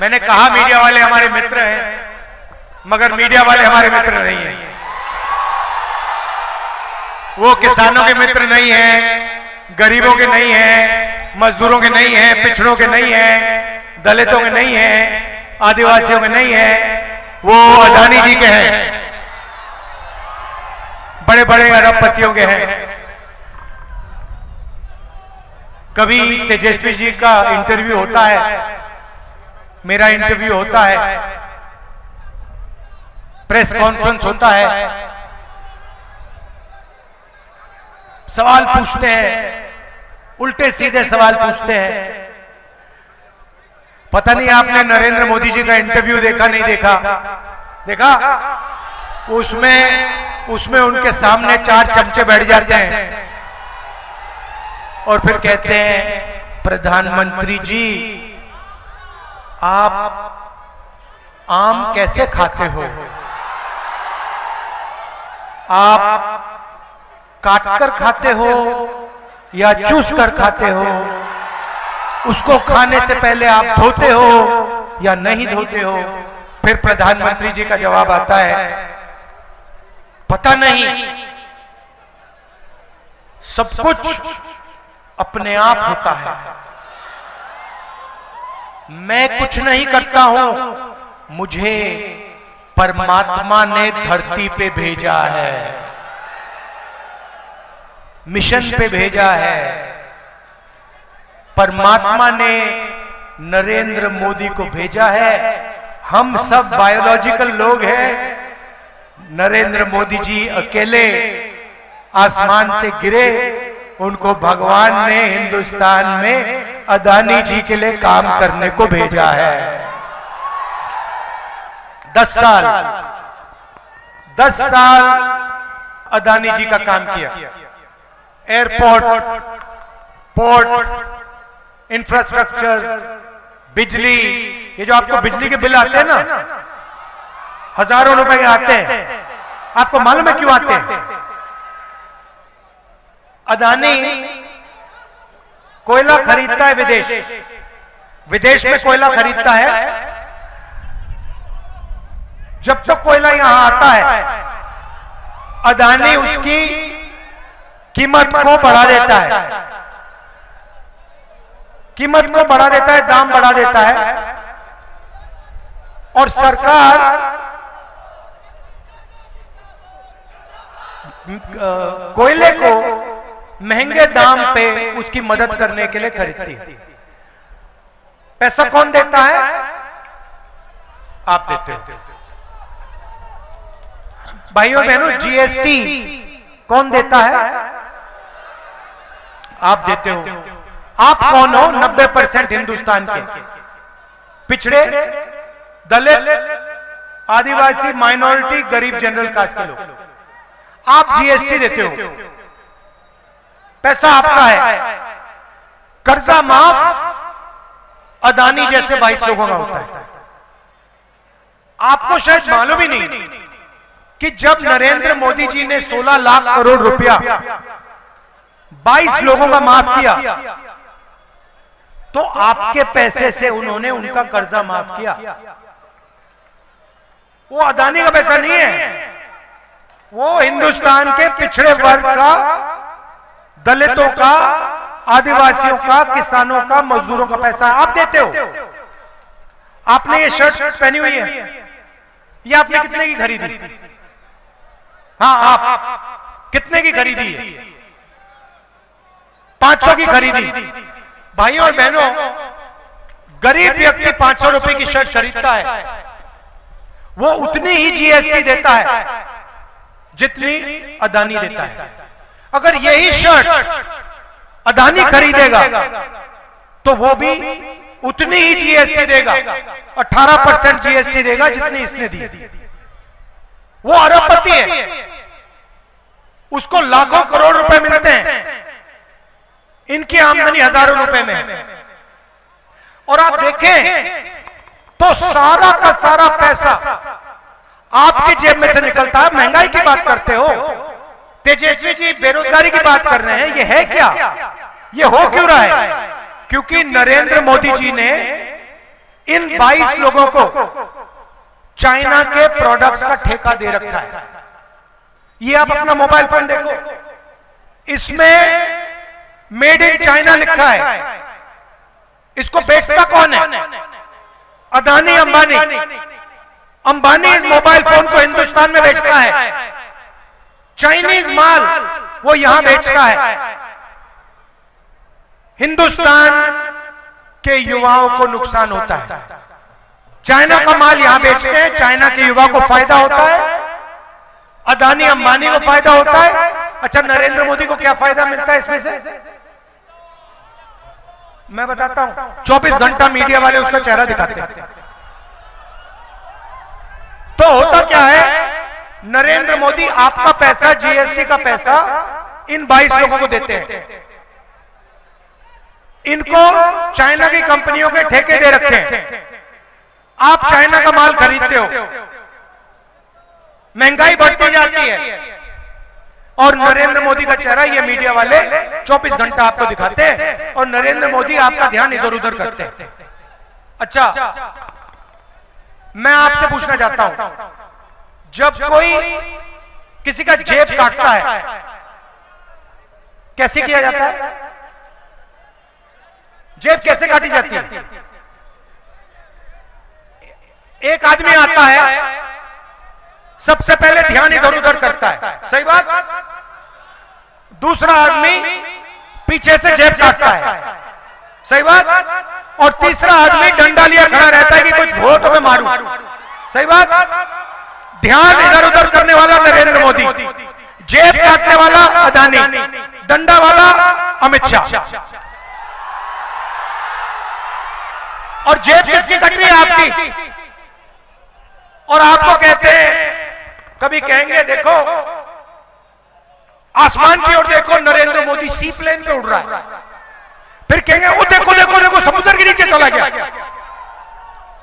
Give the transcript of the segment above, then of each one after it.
मैंने कहा मीडिया वाले हमारे मित्र हैं मगर मीडिया वाले हमारे मित्र नहीं हैं। वो किसानों के मित्र नहीं हैं गरीबों के नहीं हैं मजदूरों के नहीं हैं पिछड़ों के नहीं हैं दलितों के नहीं हैं आदिवासियों के नहीं हैं वो अदानी जी के हैं। बड़े बड़े अरबपतियों के हैं। कभी तेजस्वी जी का इंटरव्यू होता है मेरा इंटरव्यू होता है। प्रेस कॉन्फ्रेंस होता है। सवाल पूछते हैं। उल्टे सीधे सवाल पूछते हैं। पता नहीं आपने नरेंद्र मोदी जी का इंटरव्यू देखा नहीं देखा देखा? उसमें उसमें उनके सामने चार चमचे बैठ जाते हैं। और फिर कहते हैं प्रधानमंत्री जी आप आम कैसे खाते हो? आप काटकर खाते हो या चूस कर खाते हो? उसको खाने से पहले आप धोते हो या नहीं धोते हो? फिर प्रधानमंत्री जी का जवाब आता है, पता नहीं। सब कुछ अपने आप होता है। मैं कुछ नहीं करता हूँ। मुझे परमात्मा ने धरती पे भेजा है। मिशन पे भेजा है। परमात्मा ने नरेंद्र मोदी को भेजा है। हम सब बायोलॉजिकल लोग हैं। नरेंद्र मोदी जी अकेले आसमान से गिरे। उनको भगवान ने हिंदुस्तान में अदानी जी के लिए काम करने को भेजा है। दस साल। दस साल अदानी जी का काम किया। एयरपोर्ट, पोर्ट, इंफ्रास्ट्रक्चर, बिजली, ये जो आपको बिजली के बिल आते हैं ना, हज़ारों रुपए के आते हैं। आपको मालूम है क्यों आते हैं? अदानी कोयला खरीदता है विदेश। विदेश। में कोयला खरीदता है। जब तक कोयला यहाँ आता है अदानी उसकी कीमत को बढ़ा देता है। कीमत को बढ़ा देता है दाम बढ़ा देता है। और सरकार कोयले को महँगे दाम पे उसकी मदद करने के लिए खरीदती है। पैसा कौन देता है? आप देते हो। भाइयों बहनों जीएसटी कौन देता है? आप देते हो। आप कौन हो? नब्बे परसेंट हिंदुस्तान के। पिछड़े दलित आदिवासी माइनॉरिटी गरीब जनरल कास्ट के लोग। आप जीएसटी देते हो। पैसा आपका है। कर्जा माफ़ अदानी जैसे बाईस लोगों का होता है। आपको शायद मालूम ही नहीं कि जब नरेंद्र मोदी जी ने 16 लाख करोड़ रुपया 22 लोगों का माफ़ किया तो आपके पैसे से उन्होंने उनका कर्जा माफ़ किया। वो अदानी का पैसा नहीं है। वो हिंदुस्तान के पिछड़े वर्ग का दलितों का आदिवासियों का किसानों का मजदूरों का पैसा आप देते हो। आपने ये शर्ट पहनी हुई है। ये आपने कितने की खरीदी? हाँ आप कितने की खरीदी है? पाँच सौ की खरीदी। भाइयों और बहनों गरीब व्यक्ति पाँच सौ रुपए की शर्ट खरीदता है। वो उतनी ही जीएसटी देता है। जितनी अदानी देता है। अगर यही शर्ट अदानी खरीदेगा तो वो भी उतनी ही जीएसटी देगा। 18 परसेंट जीएसटी देगा जितनी इसने दी। वो अरबपति है। उसको लाखों करोड़ रुपए मिलते हैं। इनकी आमदनी हज़ारों रुपए में और आप देखें तो सारा का सारा पैसा आपकी जेब में से निकलता है। महँगाई की बात करते हो। तेजस्वी जी बेरोजगारी की बात कर रहे हैं ये है क्या? ये हो क्यों रहा है? क्योंकि नरेंद्र मोदी जी ने इन 22 लोगों को चाइना के प्रोडक्ट्स का ठेका दे रखा है। ये आप अपना मोबाइल फ़ोन देखो। इसमें मेड इन चाइना लिखा है। इसको बेचता कौन है? अदानी अंबानी। अंबानी। इस मोबाइल फ़ोन को हिंदुस्तान में बेचता है। चाइनीज़ माल वो यहाँ बेचता है। हिंदुस्तान के युवाओं को नुकसान होता है। चाइना का माल यहाँ बेचते हैं। चाइना के युवा को फ़ायदा होता है। अदानी अंबानी को फ़ायदा होता है। अच्छा नरेंद्र मोदी को क्या फ़ायदा मिलता है इसमें से? मैं बताता हूँ। 24 घंटा मीडिया वाले उसका चेहरा दिखाते हैं। तो होता क्या है? नरेंद्र मोदी आपका पैसा जीएसटी का पैसा इन 22 लोगों को देते हैं। इनको चाइना की कंपनियों के ठेके दे रखे। हैं आप चाइना का माल खरीदते हो। महँगाई बढ़ती जाती है। और नरेंद्र मोदी का चेहरा ये मीडिया वाले 24 घंटा आपको दिखाते हैं। और नरेंद्र मोदी आपका ध्यान इधर उधर करते हैं। अच्छा। मैं आपसे पूछना चाहता हूँ। जब कोई किसी का जेब काटता है कैसे किया जाता है? जेब कैसे काटी जाती है? एक आदमी आता है सबसे पहले ध्यान इधर उधर करता है। सही बात? दूसरा आदमी पीछे से जेब काटता है। सही बात? और तीसरा आदमी डंडा लिया खड़ा रहता है कि कुछ हो तो मैं मारू। सही बात? ध्यान इधर उधर करने वाला नरेंद्र मोदी। जेब काटने वाला अदानी। डंडा वाला अमित शाह। और जेब किसकी कट रही है आपकी? और आपको कहते हैं कभी कहेंगे देखो आसमान की ओर देखो नरेंद्र मोदी सी प्लेन पे उड़ रहा है। फिर कहेंगे वो देखो देखो देखो समुद्र के नीचे चला गया।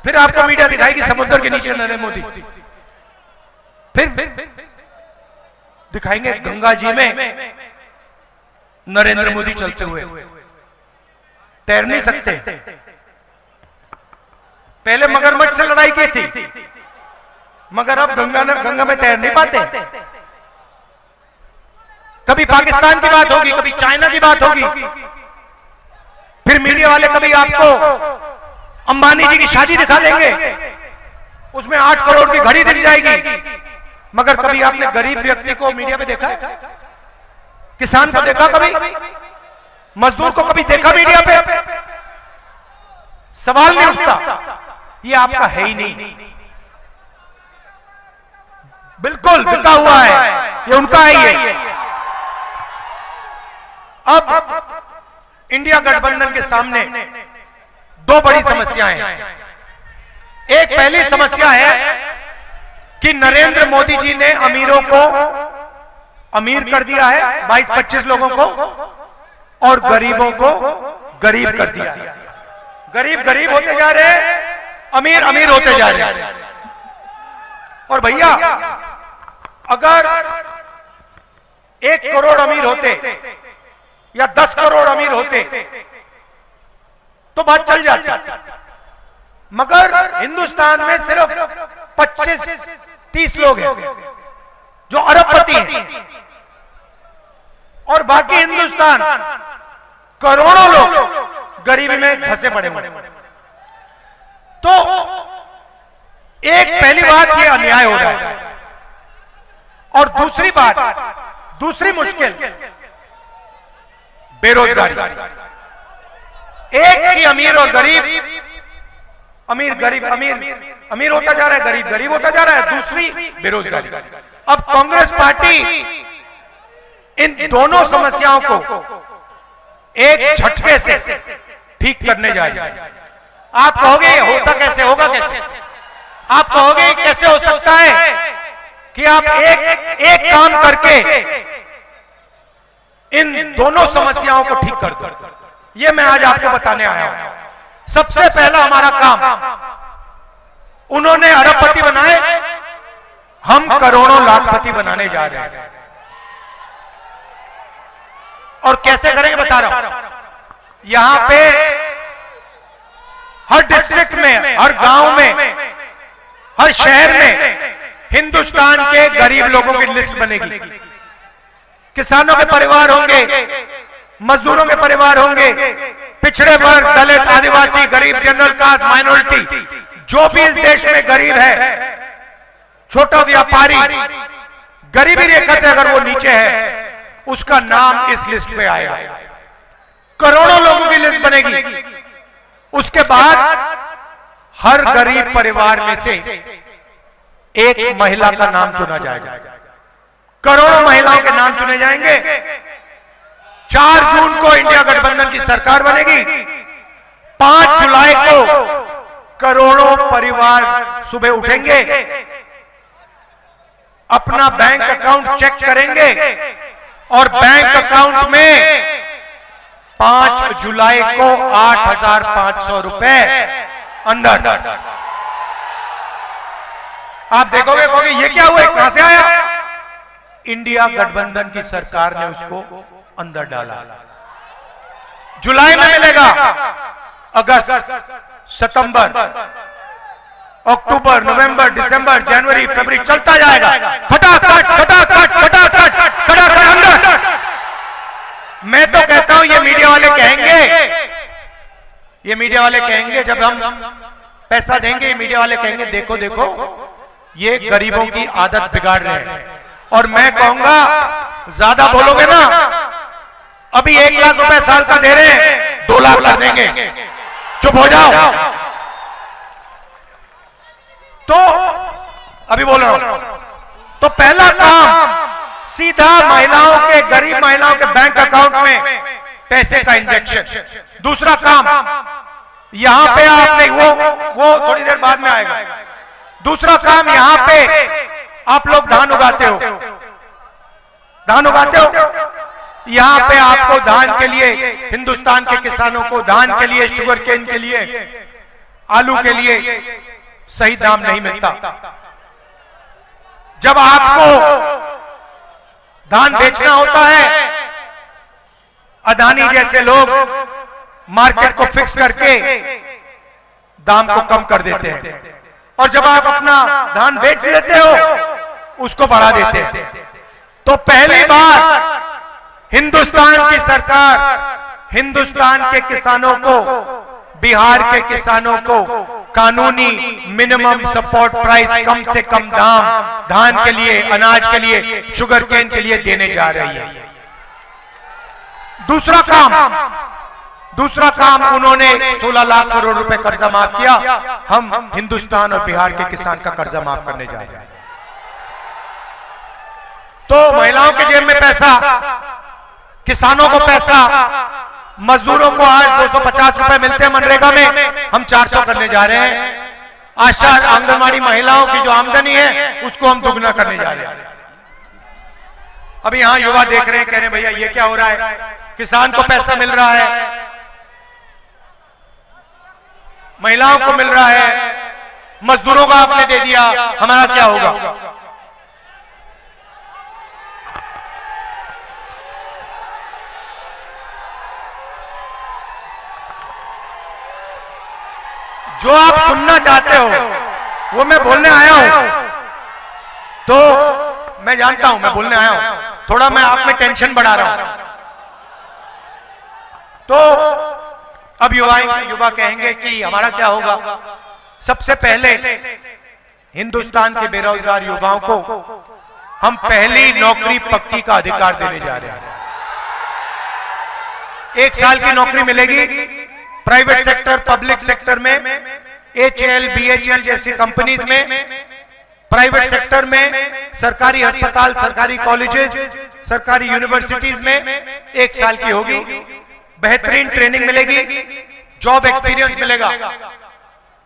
फिर आपको मीडिया दिखाएगी समुद्र के नीचे नरेंद्र मोदी। फिर दिखाएँगे गंगा जी में नरेंद्र मोदी चलते हुए। तैर नहीं सकते। पहले मगरमच्छ से लड़ाई की थी। मगर अब गंगा ने गंगा में तैर नहीं पाते। कभी पाकिस्तान की बात होगी कभी चाइना की बात होगी। फिर मीडिया वाले कभी आपको अंबानी जी की शादी दिखा देंगे। उसमें आठ करोड़ की घड़ी दिख जाएगी। मगर कभी आपने गरीब व्यक्ति को मीडिया में देखा है? किसान को देखा कभी? मजदूर को कभी देखा मीडिया पे? सवाल नहीं उठता। ये आपका है ही नहीं। बिल्कुल बिका हुआ है। ये उनका है ये। अब इंडिया गठबंधन के सामने दो बड़ी समस्याएँ हैं। एक पहली समस्या है कि नरेंद्र मोदी जी ने अमीरों को अमीर कर दिया है 22-25 लोगों को, और गरीबों को गरीब कर दिया गरीब गरीब होते जा रहे हैं, अमीर अमीर होते जा रहे हैं। और भैया, अगर एक करोड़ अमीर होते या दस करोड़ अमीर होते तो बात चल जाती। मगर हिंदुस्तान में सिर्फ़ पच्चीस तीस लोग हैं, जो अरबपति हैं। और बाकी हिंदुस्तान, करोड़ों लोग गरीबी में धसे पड़े हुए तो एक पहली बात ये अन्याय हो रहा है और दूसरी बात, दूसरी मुश्किल, बेरोजगारी। एक ही अमीर और गरीब अमीर गरीब, अमीर अमीर होता जा रहा है, गरीब गरीब होता जा रहा है, दूसरी बेरोजगारी। अब कांग्रेस पार्टी इन दोनों समस्याओं को एक झटके से ठीक करने जाएगी आप कहोगे होता कैसे, होगा कैसे? आप कहोगे कैसे हो सकता है कि आप एक एक काम करके इन दोनों समस्याओं को ठीक कर दो? ये मैं आज आपको बताने आया हूँ। सबसे पहला हमारा काम। उन्होंने अरबपति बनाए हम करोड़ों लाखपति बनाने जा रहे हैं। और कैसे करेंगे बता रहा हूँ। यहाँ पे हर डिस्ट्रिक्ट में हर गाँव में हर शहर में हिंदुस्तान के गरीब लोगों की लिस्ट बनेगी। किसानों के परिवार होंगे मजदूरों के परिवार होंगे पिछड़े वर्ग, दलित, आदिवासी, गरीब जनरल कास्ट माइनॉरिटी जो भी इस देश में गरीब है, छोटा व्यापारी, गरीबी रेखा से अगर वो नीचे है, उसका नाम इस लिस्ट में आएगा करोड़ों लोगों की लिस्ट बनेगी। उसके बाद हर गरीब परिवार में से एक महिला का नाम चुना जाएगा। करोड़ों महिलाओं के नाम चुने जाएँगे। चार जून को इंडिया गठबंधन की सरकार बनेगी। पाँच जुलाई को करोड़ों परिवार सुबह उठेंगे। अपना बैंक अकाउंट चेक करेंगे। और बैंक अकाउंट में पाँच जुलाई को आठ हज़ार पाँच सौ रुपए अंदर। आप देखोगे कहोगे ये क्या हुआ? कहाँ से आया? इंडिया गठबंधन की सरकार ने उसको अंदर डाला। जुलाई में मिलेगा। अगस्त, सितंबर, अक्टूबर, नवंबर, दिसंबर, जनवरी, फरवरी, चलता जाएगा। फटाफट फटाखट फटाखट फटाखट अंदर। मैं तो कहता हूँ, ये मीडिया वाले कहेंगे। ये मीडिया वाले कहेंगे, जब हम पैसा देंगे, ये मीडिया वाले कहेंगे, देखो देखो, ये गरीबों की आदत बिगाड़ रहे हैं। और मैं कहूँगा, ज़्यादा बोलोगे ना अभी एक लाख रुपए साल का दे रहे हैं। दो लाख कर देंगे। चुप हो जाओ। तो अभी बोल रहा हूँ। तो पहला काम सीधा महिलाओं के गरीब महिलाओं के बैंक अकाउंट में पैसे का इंजेक्शन दूसरा काम यहाँ पे आपने वो वो थोड़ी देर बाद में आएगा। दूसरा काम यहाँ पे आप लोग धान उगाते हो। धान उगाते हो? यहाँ पे आपको धान के लिए हिंदुस्तान के किसानों को धान के लिए शुगर केन के लिए आलू के लिए सही दाम नहीं मिलता। जब आपको धान बेचना होता है अदानी जैसे लोग मार्केट को फिक्स करके दाम को कम कर देते हैं। और जब आप अपना धान बेच देते हो उसको बढ़ा देते हैं। तो पहली बार हिंदुस्तान की सरकार हिंदुस्तान के किसानों को बिहार के किसानों को कानूनी मिनिमम सपोर्ट प्राइस कम से कम दाम धान के लिए अनाज के लिए शुगर केन के लिए देने जा रही है। दूसरा काम दूसरा काम उन्होंने 16 लाख करोड़ रुपए कर्जा माफ़ किया। हम हिंदुस्तान और बिहार के किसान का कर्जा माफ़ करने जा रहे हैं। तो महिलाओं के जेब में पैसा किसानों को पैसा मजदूरों को आज 250 रुपए मिलते हैं मनरेगा में। हम 400 करने जा रहे हैं। आशा आंगनबाड़ी महिलाओं की जो आमदनी है उसको हम दुगना करने जा रहे हैं। अभी यहाँ युवा देख रहे हैं कह रहे हैं भैया ये क्या हो रहा है? किसान को पैसा मिल रहा है। महिलाओं को मिल रहा है। मजदूरों का आपने दे दिया। हमारा क्या होगा? जो आप सुनना चाहते हो, वो मैं बोलने आया हूँ। तो मैं जानता हूँ, मैं बोलने आया हूँ। थोड़ा मैं आप में टेंशन बढ़ा रहा हूँ। तो अब युवा युवा कहेंगे कि हमारा क्या होगा? सबसे पहले हिंदुस्तान के बेरोजगार युवाओं को हम पहली नौकरी पक्की का अधिकार देने जा रहे हैं। एक साल की नौकरी मिलेगी प्राइवेट सेक्टर पब्लिक सेक्टर में H L B H L जैसी कंपनीज़ में प्राइवेट सेक्टर में, सरकारी अस्पताल, सरकारी कॉलेजेस सरकारी यूनिवर्सिटीज में एक साल की होगी। बेहतरीन ट्रेनिंग मिलेगी जॉब एक्सपीरियंस मिलेगा।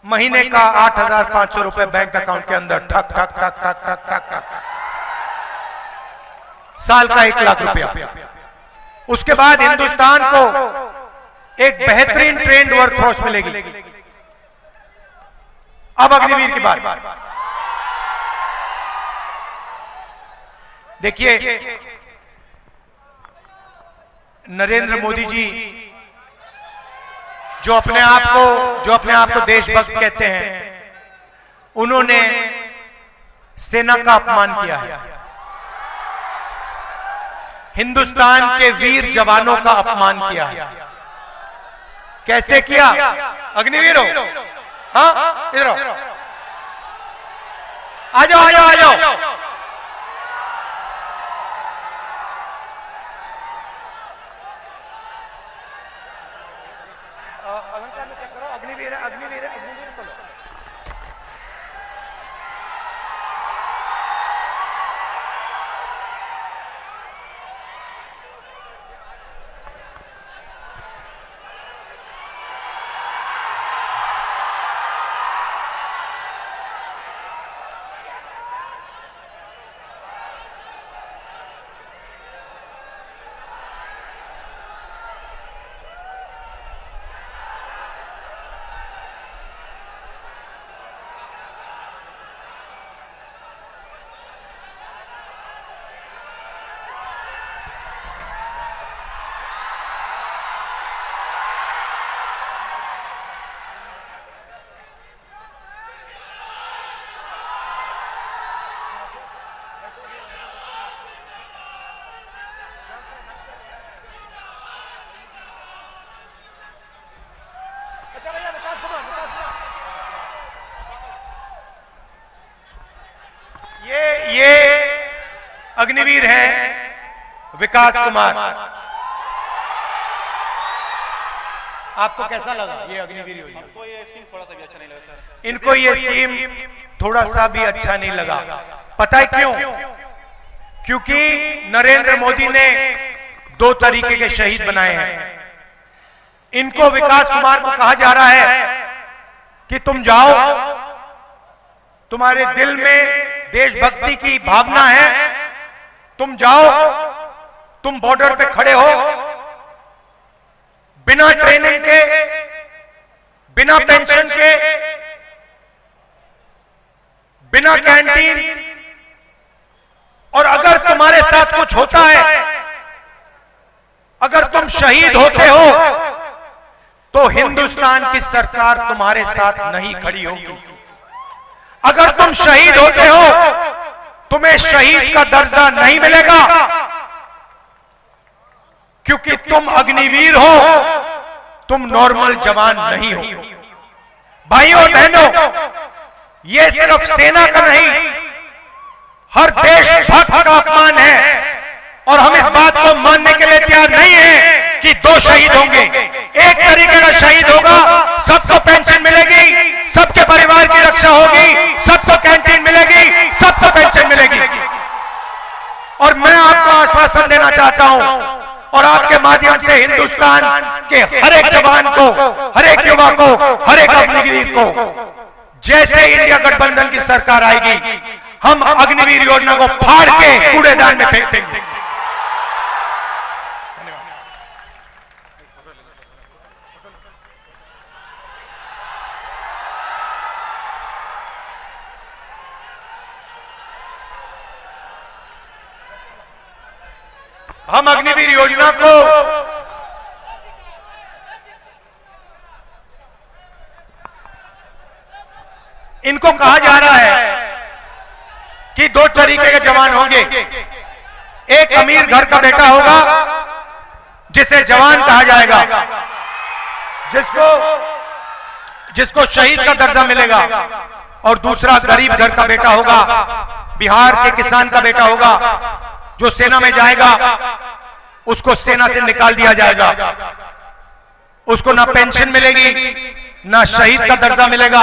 महीने का आठ हज़ार पाँच सौ रुपए बैंक अकाउंट के अंदर, ठक ठक ठक ठक ठक ठक ठक साल का एक लाख रुपया। उसके बाद हिंदुस्तान को एक बेहतरीन ट्रेंड वर्कफोर्स मिलेगी। अब अग्निवीर की बात। देखिए नरेंद्र मोदी जी जो अपने आप को जो अपने आप को देशभक्त कहते हैं उन्होंने सेना का अपमान किया है। हिंदुस्तान के वीर जवानों का अपमान किया है। कैसे किया? अग्निवीर। हो इधर आ जाओ आ जाओ आ जाओ अलंकार में चेक करो अग्निवीर है अग्निवीर है अग्निवीर बोलो अच्छा भैया विकास कुमार विकास कुमार ये अग्निवीर है विकास कुमार। आपको कैसा लगा ये अग्निवीर योजना? हमको ये स्कीम थोड़ा सा भी अच्छा नहीं लगा सर इनको ये स्कीम थोड़ा सा भी अच्छा नहीं लगा। पता है क्यों? क्योंकि नरेंद्र मोदी ने दो तरीके के शहीद बनाए हैं। इनको विकास कुमार को कहा जा रहा है कि तुम जाओ तुम्हारे दिल में देशभक्ति की भावना है। तुम जाओ, तुम बॉर्डर पे खड़े हो। बिना ट्रेनिंग के, बिना पेंशन के, बिना कैंटीन। और अगर तुम्हारे साथ कुछ होता है, अगर तुम शहीद होते हो तो हिंदुस्तान की सरकार तुम्हारे साथ नहीं खड़ी होगी। अगर तुम शहीद होते हो तुम्हें शहीद का दर्जा नहीं मिलेगा। क्योंकि तुम अग्निवीर हो। तुम नॉर्मल जवान नहीं हो। भाइयों बहनों ये सिर्फ़ सेना का नहीं। हर देशभक्त का अपमान है। और हम इस बात को मानने के लिए तैयार नहीं है कि दो शहीद होंगे। एक तरीके का शहीद होगा सबको पेंशन मिलेगी सबके परिवार की रक्षा होगी, सबको कैंटीन मिलेगी, सबको पेंशन मिलेगी। और मैं आपको आश्वासन देना चाहता हूँ, और आपके माध्यम से हिंदुस्तान के हर एक जवान को, हर एक युवा को, हर एक अग्निवीर को, जैसे इंडिया गठबंधन की सरकार आएगी, हम अग्निवीर योजना को फाड़ के कूड़ेदान में फेंक देंगे। हम अग्निवीर योजना को इनको कहा जा रहा है कि दो तरीके के जवान होंगे। एक अमीर घर का बेटा होगा, जिसे जवान कहा जाएगा। जिसको जिसको शहीद का दर्जा मिलेगा और दूसरा गरीब घर का बेटा होगा, बिहार के किसान का बेटा होगा। जो सेना में जाएगा, उसको सेना से निकाल दिया जाएगा। उसको ना पेंशन मिलेगी, ना शहीद का दर्जा मिलेगा,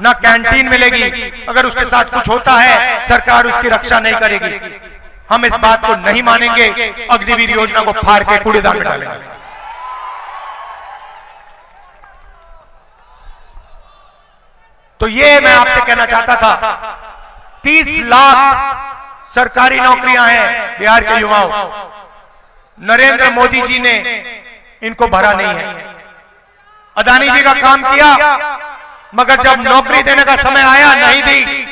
ना कैंटीन मिलेगी। अगर उसके साथ कुछ होता है, सरकार उसकी रक्षा नहीं करेगी। हम इस बात को नहीं मानेंगे, अग्निवीर योजना को फाड़ के कूड़ेदान में डालेंगे। तो ये मैं आपसे कहना चाहता था, तीस लाख सरकारी नौकरियाँ हैं बिहार के युवाओं। नरेंद्र मोदी जी ने इनको भरा नहीं है। अदानी जी का काम किया मगर जब नौकरी देने का समय आया नहीं दी।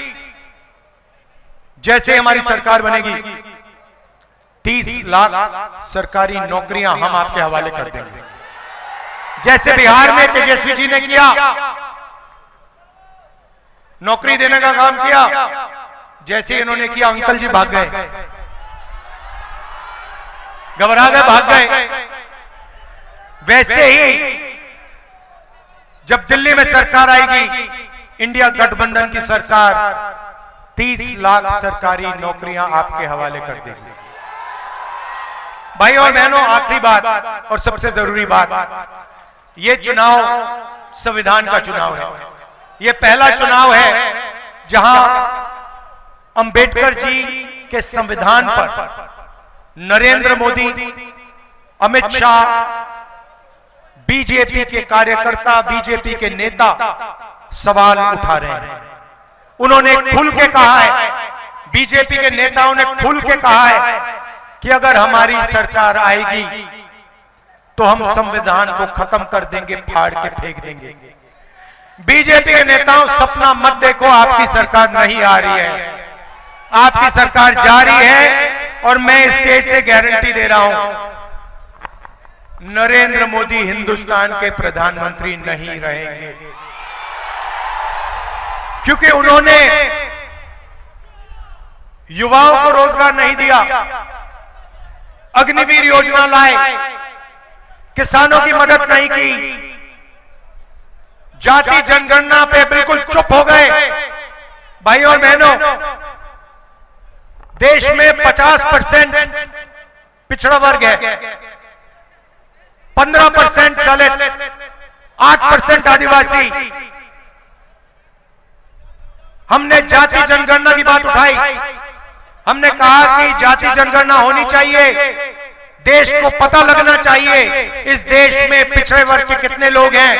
जैसे हमारी सरकार बनेगी तीस लाख सरकारी नौकरियाँ हम आपके हवाले कर देंगे। जैसे बिहार में तेजस्वी जी ने किया नौकरी देने का काम किया। जैसे इन्होंने किया अंकल जी भाग गए। घबरा गए भाग गए। वैसे ही जब दिल्ली में सरकार आएगी इंडिया गठबंधन की सरकार 30 लाख सरकारी नौकरियाँ आपके हवाले कर देगी। भाई और बहनों आखिरी बात और सबसे ज़रूरी बात ये चुनाव संविधान का चुनाव है। ये पहला चुनाव है जहाँ अंबेडकर जी के संविधान पर नरेंद्र मोदी अमित शाह बीजेपी के कार्यकर्ता बीजेपी के नेता सवाल उठा रहे हैं। उन्होंने खुल के कहा है बीजेपी के नेताओं ने खुल के कहा है कि अगर हमारी सरकार आएगी तो हम संविधान को खत्म कर देंगे फाड़ के फेंक देंगे। बीजेपी के नेताओं सपना मत देखो आपकी सरकार नहीं आ रही है। आपकी सरकार जारी है और मैं स्टेट से गारंटी दे रहा हूँ। नरेंद्र मोदी हिंदुस्तान के प्रधानमंत्री नहीं रहेंगे। क्योंकि उन्होंने युवाओं को रोज़गार नहीं दिया। अग्निवीर योजना लाए। किसानों की मदद नहीं की। जाति जनगणना पे बिल्कुल चुप हो गए। भाई और बहनों देश में 50 परसेंट पिछड़ा वर्ग है। 15 परसेंट दलित 8 परसेंट आदिवासी। हमने जाति जनगणना की बात उठाई। हमने कहा कि जाति जनगणना होनी चाहिए। देश को पता लगना चाहिए इस देश में पिछड़े वर्ग के कितने लोग हैं।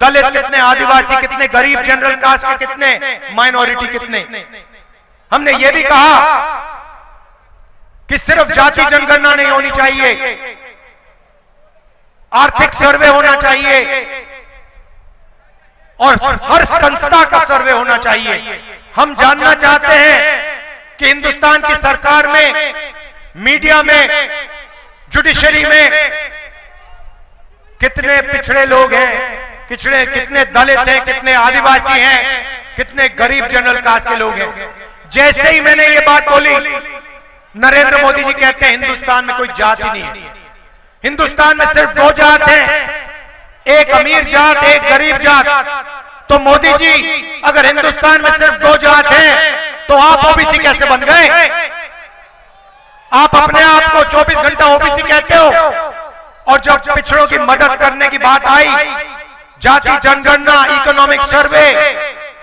दलित कितने, आदिवासी कितने, गरीब जनरल कास्ट के कितने, माइनॉरिटी कितने। हमने ये भी कहा कि सिर्फ़ जाति जनगणना नहीं होनी चाहिए। आर्थिक सर्वे होना चाहिए। और हर संस्था का सर्वे होना चाहिए। हम जानना चाहते हैं कि हिंदुस्तान की सरकार में मीडिया में जुडिशरी में कितने पिछड़े लोग हैं कितने कितने दलित हैं कितने आदिवासी हैं कितने गरीब जनरल कास्ट के लोग हैं। जैसे ही मैंने ये बात बोली, नरेंद्र मोदी जी कहते हैं, हिंदुस्तान में कोई जाति नहीं है। हिंदुस्तान में सिर्फ़ दो जात है, एक अमीर जात, एक गरीब जात। तो मोदी जी, अगर हिंदुस्तान में सिर्फ़ दो जात है तो आप ओबीसी कैसे बन गए? आप अपने आप को 24 घंटा ओबीसी कहते हो, और जब पिछड़ों की मदद करने की बात आई, जाति जनगणना, इकोनॉमिक सर्वे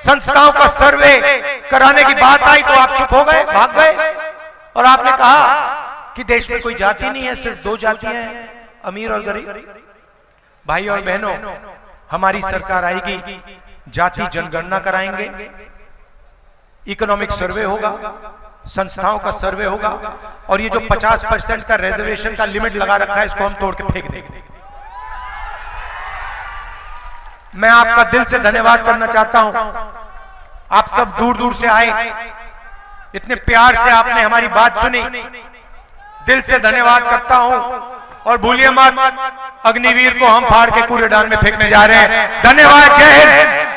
संस्थाओं का सर्वे कराने की बात आई तो आप चुप हो गए, भाग गए। और आपने कहा कि देश में कोई जाति नहीं है, सिर्फ़ दो जातियाँ हैं, अमीर और गरीब। भाई और बहनों, हमारी सरकार आएगी, जाति जनगणना कराएँगे। इकोनॉमिक सर्वे होगा, संस्थाओं का सर्वे होगा, और ये जो 50 परसेंट का रिजर्वेशन का लिमिट लगा रखा है, इसको हम तोड़ के फेंक देंगे। मैं आपका दिल से धन्यवाद करना चाहता हूँ। आप सब दूर दूर से आए। इतने प्यार से आपने हमारी बात सुनी। दिल से धन्यवाद करता हूँ। और भूलिए मत, अग्निवीर को हम फाड़ के कूड़ेदान में फेंकने जा रहे हैं। धन्यवाद, जय हिंद।